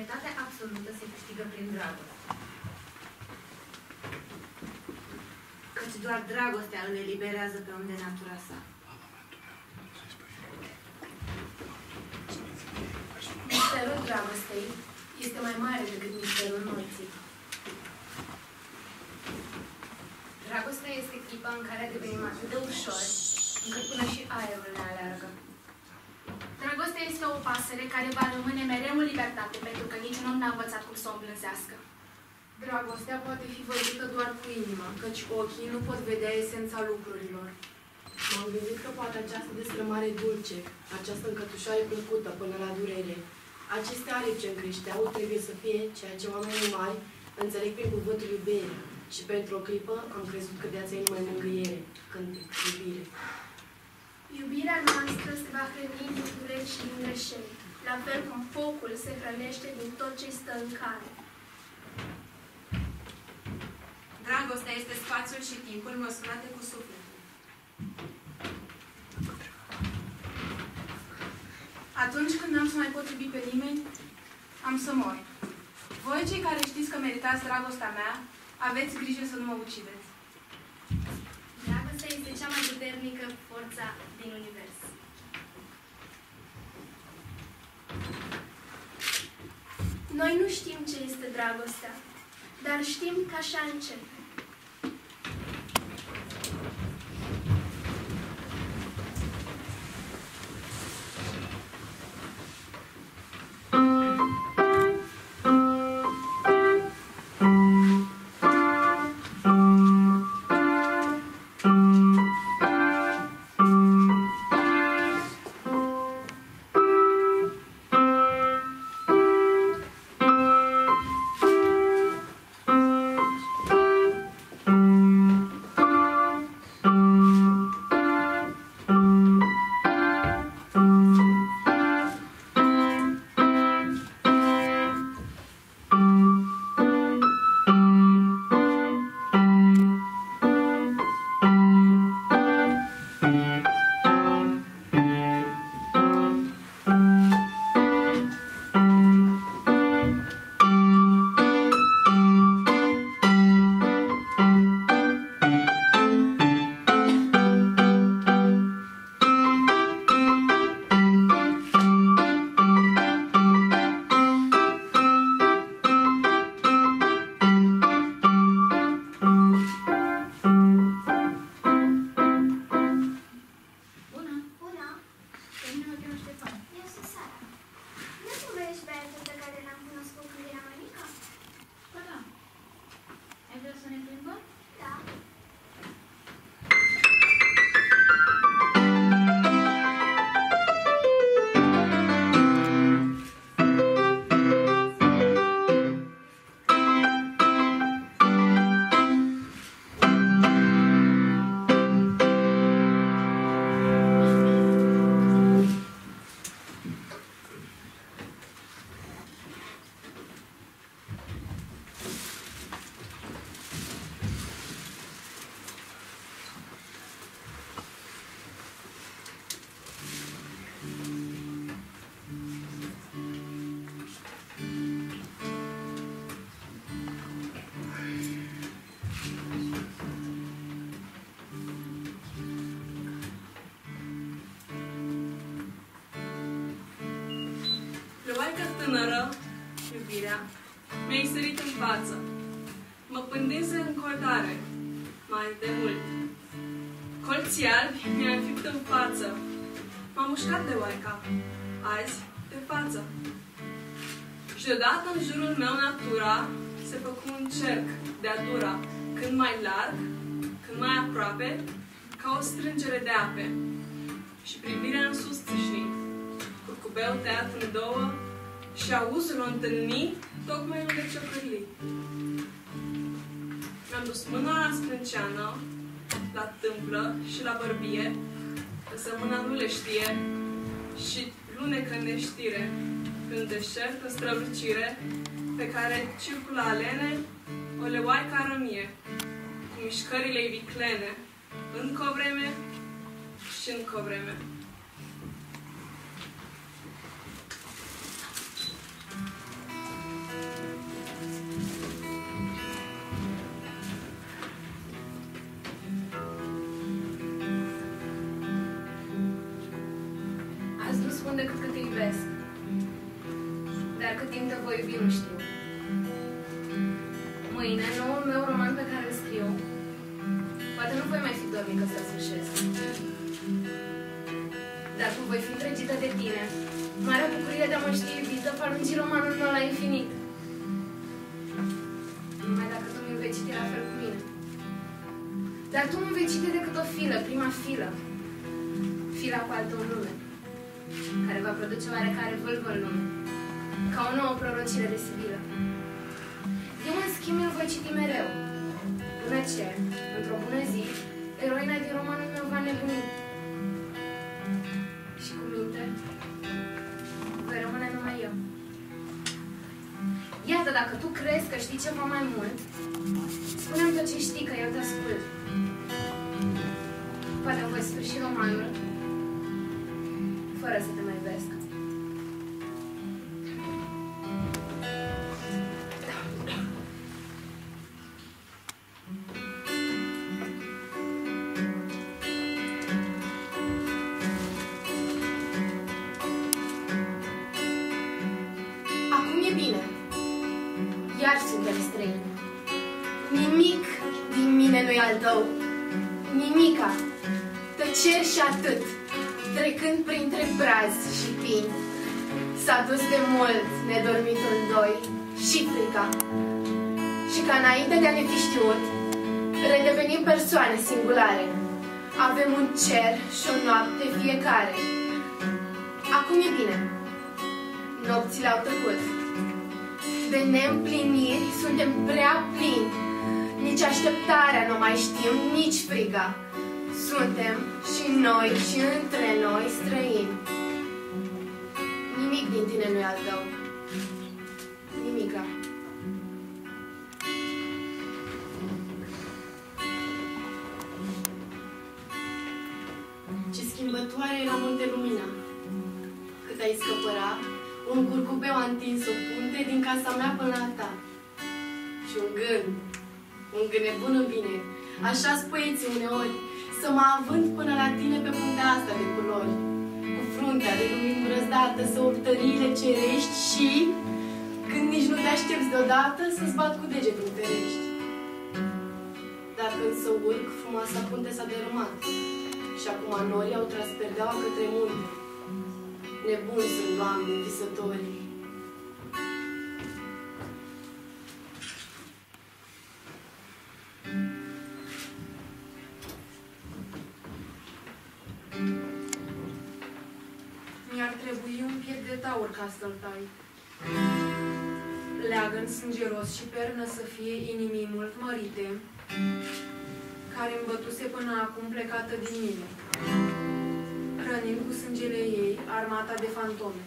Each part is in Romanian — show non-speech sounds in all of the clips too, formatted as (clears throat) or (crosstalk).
Libertatea absolută se câștigă prin dragoste. Căci doar dragostea îl eliberează pe om de natura sa. Misterul dragostei este mai mare decât misterul morții. Dragostea este clipa în care devenim atât de ușor, încât până și aerul ne aleargă. Dragostea este o pasăre care va rămâne mereu în libertate, pentru că niciun om n-a învățat cum să o îmblânzească. Dragostea poate fi văzută doar cu inima, căci ochii nu pot vedea esența lucrurilor. M-am gândit că poate această destrămare dulce, această încătușare plăcută până la durere, aceste aripi ce încreșteau trebuie să fie ceea ce oamenii mari înțeleg prin cuvântul iubire. Și pentru o clipă am crezut că viața e numai mângâiere, când iubire. Iubirea noastră se va hrăni din dureri și din greșeli, la fel cum focul se hrănește din tot ce stă în cale. Dragostea este spațiul și timpul măsurate cu sufletul. Atunci când n-am să mai pot iubi pe nimeni, am să mor. Voi, cei care știți că meritați dragostea mea, aveți grijă să nu mă ucideți. Dragostea este cea mai puternică forța din univers. Noi nu știm ce este dragostea, dar știm că așa începe. Față. Mă pândise în cordare, mai de mult. Colții albi mi-ai înfipt în față. M-a mușcat de oaica, azi de față. Și deodată în jurul meu natura se făcu un cerc de-a dura, când mai larg, când mai aproape, ca o strângere de ape. Și privirea în sus țâșni, curcubeu tăiat în două, și auzul o întâlni tocmai lângă ciocârlii. Mi-am dus mâna la sprânceană, la tâmplă și la bărbie, însă mâna nu le știe și lunecă în neștire, în deșert, în strălucire, pe care circulă alene o leoaică rămie, cu mișcările ei viclene, încă o vreme și încă o vreme. Dar cât timp te voi iubi, nu știu. Mâine, noul meu roman pe care îl scriu, poate nu voi mai fi dornică să-l sfârșesc. Dar cum voi fi întregită de tine, marea bucurie de a mă ști iubită va lungi romanul meu la infinit. Numai dacă tu mi vei citi la fel cu mine. Dar tu nu vei citi decât o filă, prima filă. Fila cu altul în lume, care va produce oarecare vâlvă în lume, ca o nouă prorocire de Sibilă. Eu, în schimb, îl voi citi mereu, până ce, într-o bună zi, eroina din romanul meu va nebuni. Și cu minte, voi rămâne numai eu. Iată, dacă tu crezi că știi ceva mai mult, spune-mi tot ce știi, că eu te ascult. Poate voi sfârși romanul fără să te mai iubesc. Acum e bine. Iar suntem străini. Nimic din mine nu-i al tău. Nimica. Tăceri și atât. Trecând printre brazi și pini. S-a dus de mult nedormit în doi și frica. Și ca înainte de a ne fi știut, redevenim persoane singulare. Avem un cer și o noapte fiecare. Acum e bine. Nopțile au trecut. De neîmpliniri suntem prea plini. Nici așteptarea nu mai știm, nici friga. Suntem și noi și între noi străini. Nimic din tine nu e al tău. Nimica. Ce schimbătoare era multe lumina. Cât ai scăpăra, un curcubeu a întins o punte din casa mea până la ta. Și un gând, un gând nebun în bine, așa poeții uneori, să mă avânt până la tine pe puntea asta de culori. Cu fruntea de lumini brăzdată, să urtăriile cerești și, când nici nu te aștepți deodată, să-ți bat cu degetul în ferești. Dar când să urc, frumoasa punte s-a dărâmat. Și acum norii au tras perdeaua către munte. Nebuni sunt, Doamne, visătorii. Mi-ar trebui un piept de taur ca să-l tai. Leagăn sângeros și pernă să fie inimii mult mărite, care îmi bătuse până acum plecată din mine, hrănind cu sângele ei armata de fantome.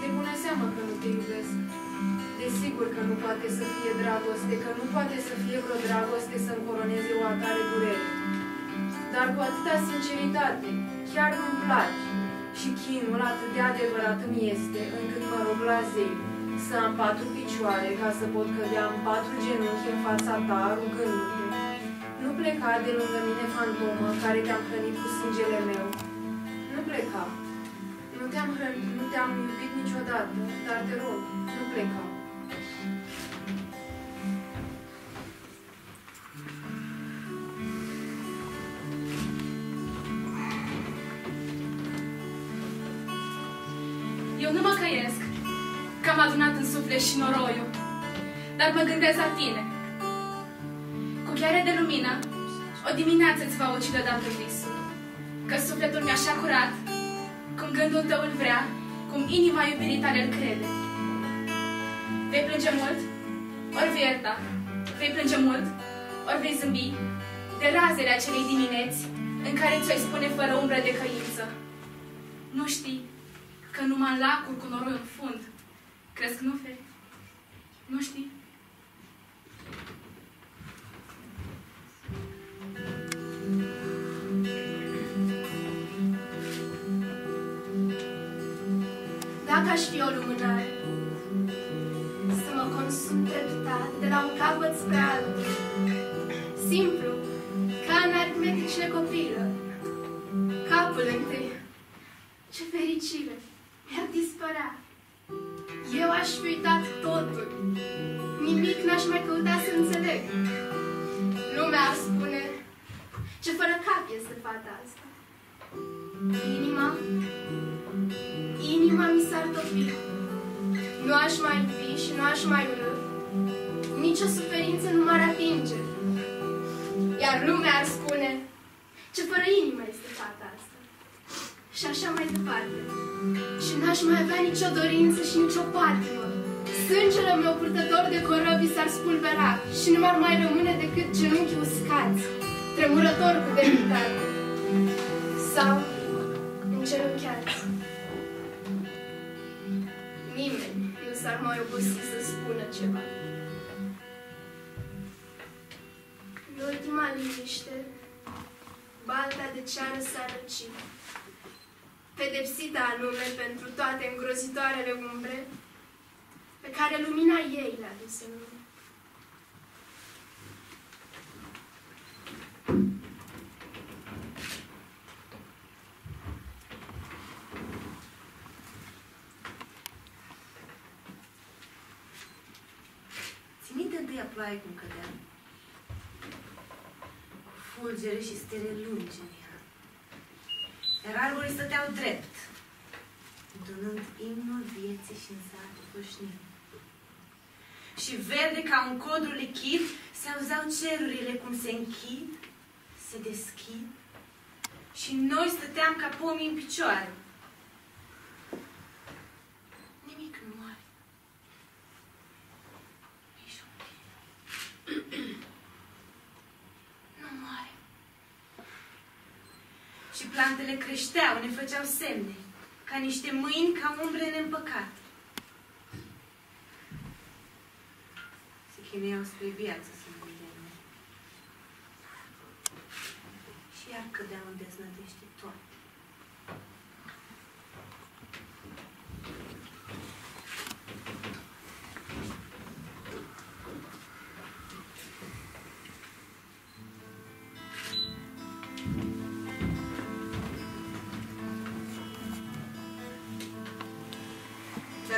De bună seamă că nu te iubesc. Desigur că nu poate să fie dragoste, că nu poate să fie vreo dragoste să-mi coroneze o atare durere. Dar cu atâta sinceritate, chiar nu-mi place. Și chinul atât de adevărat îmi este, încât mă rog la zei să am patru picioare ca să pot cădea în patru genunchi în fața ta, rugându-te. Nu pleca de lângă mine, fantomă, care te-am hrănit cu sângele meu. Nu pleca. Nu te-am hrănit, nu te-am iubit niciodată, dar te rog, nu pleca. Eu nu mă căiesc că am adunat în suflet și noroiul, dar mă gândesc la tine. Cu chiare de lumină, o dimineață îți va ucide odată visul, că sufletul mi așa curat, cum gândul tău îl vrea, cum inima iubirii tale îl crede. Vei plânge mult? Ori vei ierta? Vei plânge mult? Ori vei zâmbi? De razele acelei dimineți în care ți-o spune fără umbră de căință. Nu știi că numai în lacul cu noroi în fund cresc nufe? Nu știi? Dacă aș fi o lumânare, să mă consum treptat de la un capăt spre altul, simplu, ca în aritmeticile copilă, capul întâi, ce fericire! dispărea. Eu aș fi uitat totul. Nimic n-aș mai căuta să înțeleg. Lumea ar spune ce fără cap este fata asta. Inima, inima mi s-ar topi. Nu aș mai fi și nu aș mai urâ. Nici o suferință nu m-ar atinge. Iar lumea ar spune ce fără inimă este fata asta. Și așa mai departe. Și n-aș mai avea nicio dorință și nicio patimă. Sângele meu purtător de corăbii s-ar spulbera și nu m-ar mai rămâne decât genunchii uscați, tremurător cu demnitate. Sau mai obosi să spună ceva. În ultima liniște, balta de ceară s-a răcit. Pedepsită anume pentru toate îngrozitoarele umbre pe care lumina ei le-a dus în lume. Ploaie cum cădea? Fulgere și stele lungi în ea. Iar arborii stăteau drept, întonând imnul vieții și în sate pășnim. Și verde ca un codru lichid se auzeau cerurile cum se închid, se deschid și noi stăteam ca pomii în picioare. Nimic nu moare. Nici un pic. Nu moare. Și plantele creșteau, ne făceau semne, ca niște mâini ca umbre neîmpăcat. Se chinuiau spre viață să mă îndemne. Și iar cădeau în deznădejde toate.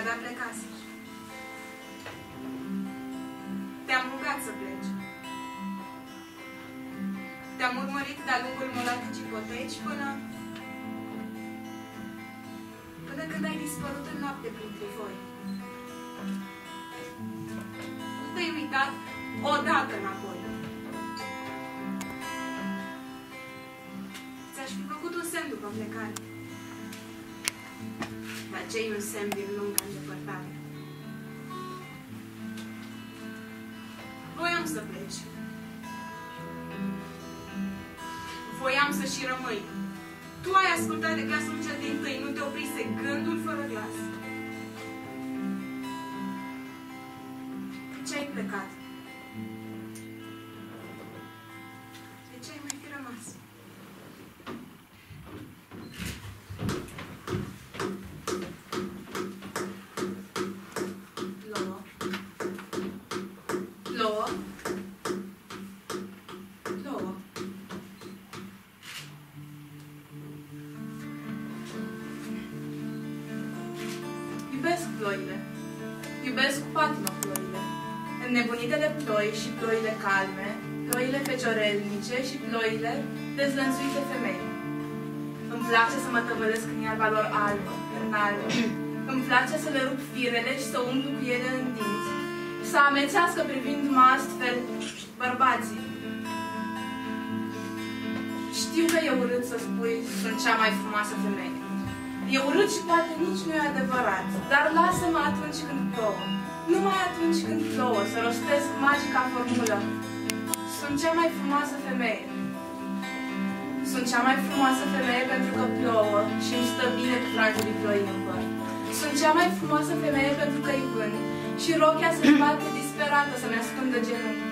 De-abia plecase. Te-am rugat să pleci. Te-am urmărit de-a lungul molatecii coteci până... Până când ai dispărut în noapte printre voi. Nu te-ai uitat odată înapoi. Ți-aș fi făcut un semn după plecare. Dar ce un semn din lunga îndepărtare? Voiam să pleci. Voiam să și rămâi. Tu ai ascultat de glasul cel din tâi, nu te oprise gândul fără glas. De ce ai plecat? De ce ai mai fi rămas? De ploi și ploile calme, ploile feciorelnice și ploile dezlănțuite femei. Îmi place să mă tăvălesc în iarba lor albă, înalbă. Îmi place să le rup firele și să umblu cu ele în dinți. Să amețească privind-mă astfel bărbații. Știu că e urât să spui sunt cea mai frumoasă femeie. E urât și poate nici nu e adevărat, dar lasă-mă atunci când plouă. Numai atunci când plouă, să rostesc magica formulă. Sunt cea mai frumoasă femeie. Sunt cea mai frumoasă femeie pentru că plouă și îmi stă bine cu franjurii ploi în păr. Sunt cea mai frumoasă femeie pentru că îi vând și rochia se bate disperată să-mi ascundă genunchi.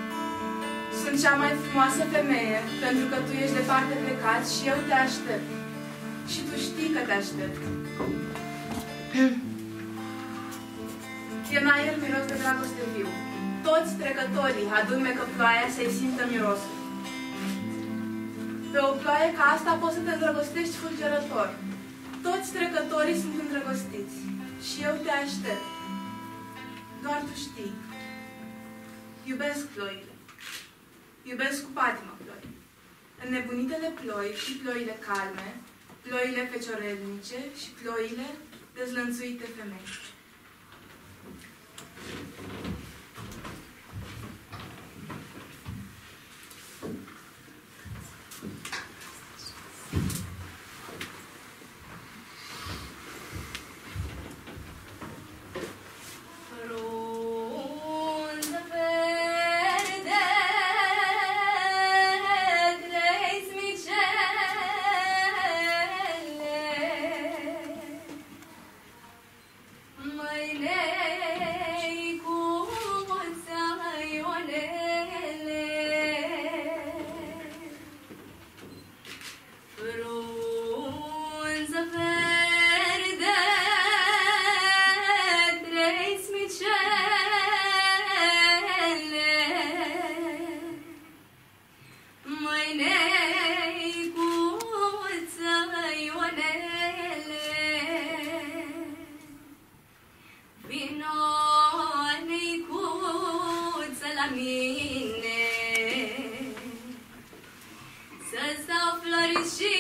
Sunt cea mai frumoasă femeie pentru că tu ești departe plecat și eu te aștept. Și tu știi că te aștept. (clears throat) E în aer miros de dragoste viu. Toți trecătorii adun că ploaia să-i simtă mirosul. Pe o ploaie ca asta poți să te îndrăgostești fulgerător. Toți trecătorii sunt îndrăgostiți. Și aștept. Doar tu știi. Iubesc ploile. Iubesc cu patima ploi. Înnebunitele ploi și ploile calme, ploile feciorelnice și ploile dezlănțuite femei. Flores de